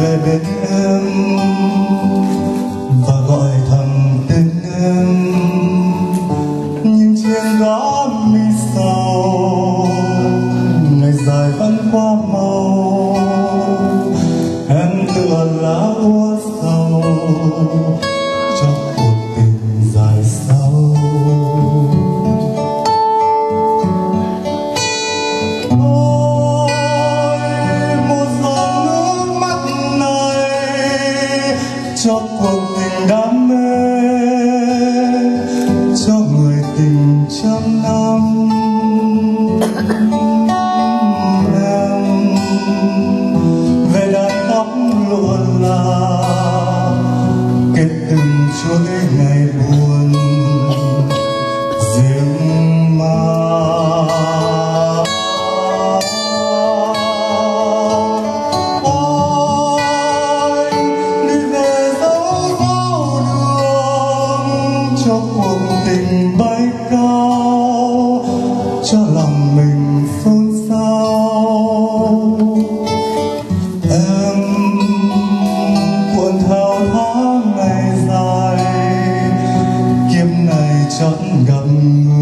Về bên em và gọi thầm tên em. Nhưng trên đó mi sầu ngày dài vẫn qua màu trong cho cuộc tình bay cao, cho lòng mình phương sao em cuộn theo tháng ngày dài, kiếp này chọn gặp người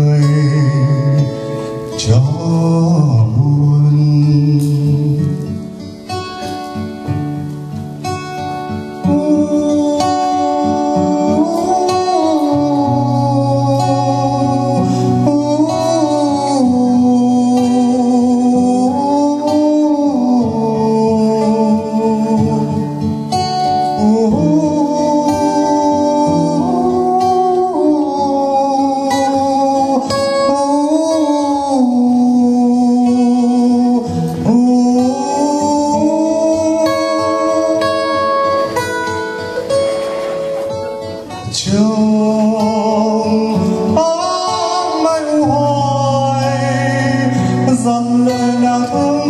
trường áng mây hoài dần lời nào thương